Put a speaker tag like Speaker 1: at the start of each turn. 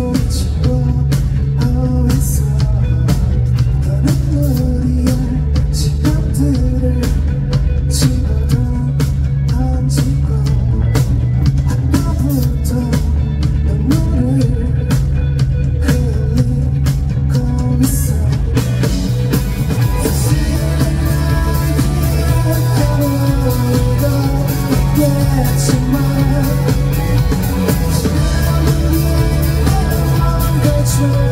Speaker 1: to slow